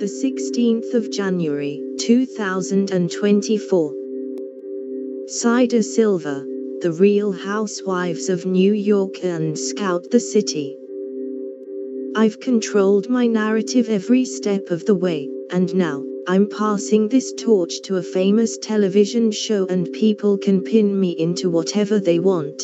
the 16th of January, 2024. Sai De Silva, The Real Housewives of New York and Scout the City. I've controlled my narrative every step of the way, and now, I'm passing this torch to a famous television show and people can pin me into whatever they want.